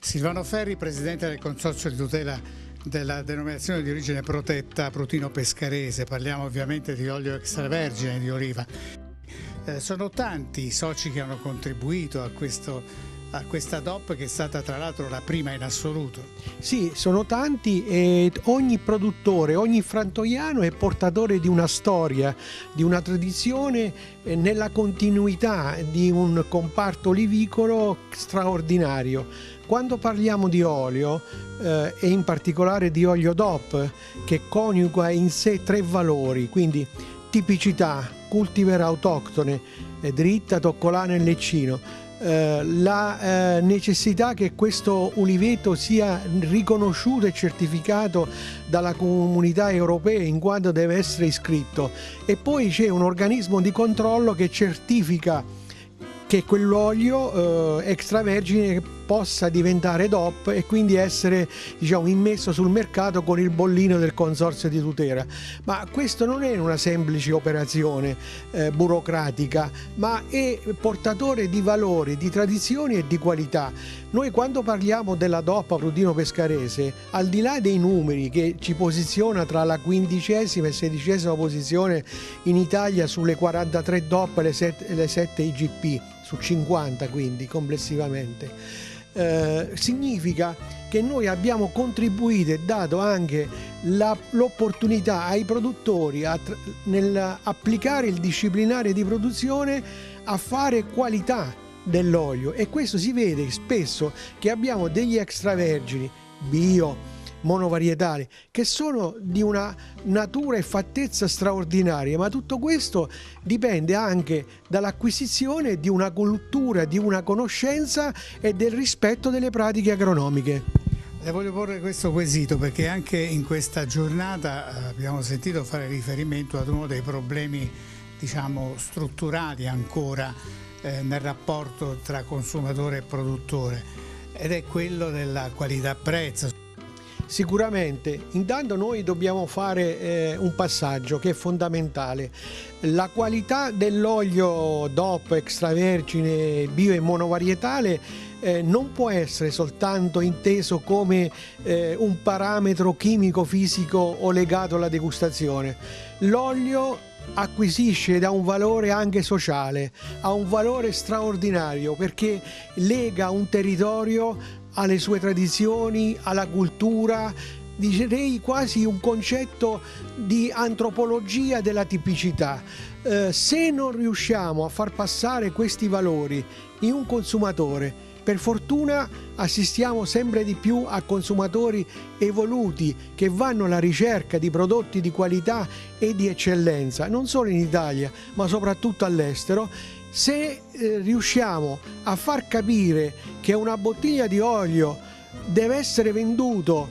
Silvano Ferri, presidente del Consorzio di tutela della denominazione di origine protetta Prutino Pescarese, parliamo ovviamente di olio extravergine di oliva. Eh, sono tanti i soci che hanno contribuito a questo a questa DOP che è stata tra l'altro la prima in assoluto. Sì, sono tanti e ogni produttore, ogni frantoiano è portatore di una storia, di una tradizione eh, nella continuità di un comparto olivicolo straordinario. Quando parliamo di olio eh, e in particolare di olio DOP che coniuga in sé tre valori, quindi tipicità, cultivar autoctone, eh, dritta, toccolana e leccino, eh, la eh, necessità che questo uliveto sia riconosciuto e certificato dalla comunità europea in quanto deve essere iscritto. E poi c'è un organismo di controllo che certifica che quell'olio eh, extravergine possa diventare DOP e quindi essere diciamo, immesso sul mercato con il bollino del consorzio di tutela. Ma questo non è una semplice operazione eh, burocratica, ma è portatore di valori, di tradizioni e di qualità. Noi quando parliamo della DOP a Prudino Pescarese, al di là dei numeri che ci posiziona tra la quindicesima e sedicesima posizione in Italia sulle 43 DOP e le 7, le 7 IGP, su 50 quindi complessivamente, eh, significa che noi abbiamo contribuito e dato anche l'opportunità ai produttori nell'applicare il disciplinare di produzione a fare qualità dell'olio. E questo si vede spesso che abbiamo degli extravergini bio monovarietali che sono di una natura e fattezza straordinaria, ma tutto questo dipende anche dall'acquisizione di una cultura, di una conoscenza e del rispetto delle pratiche agronomiche. Le voglio porre questo quesito perché anche in questa giornata eh, abbiamo sentito fare riferimento ad uno dei problemi diciamo strutturali ancora eh, nel rapporto tra consumatore e produttore ed è quello della qualità prezzo. Sicuramente, intanto noi dobbiamo fare eh, un passaggio che è fondamentale. La qualità dell'olio DOP extravergine bio e monovarietale eh, non può essere soltanto inteso come eh, un parametro chimico-fisico o legato alla degustazione. L'olio acquisisce da un valore anche sociale, ha un valore straordinario perché lega un territorio alle sue tradizioni, alla cultura, direi quasi un concetto di antropologia della tipicità. Eh, se non riusciamo a far passare questi valori in un consumatore, per fortuna assistiamo sempre di più a consumatori evoluti che vanno alla ricerca di prodotti di qualità e di eccellenza, non solo in Italia, ma soprattutto all'estero. Se eh, riusciamo a far capire che una bottiglia di olio deve essere venduto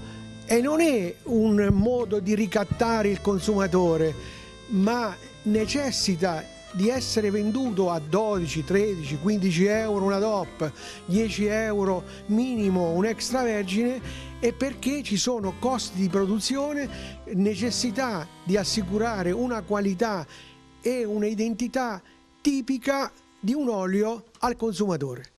e non è un modo di ricattare il consumatore, ma necessita di essere venduto a 12, 13, 15 euro una DOP, 10 euro minimo un extravergine e perché ci sono costi di produzione, necessità di assicurare una qualità e un'identità tipica di un olio al consumatore.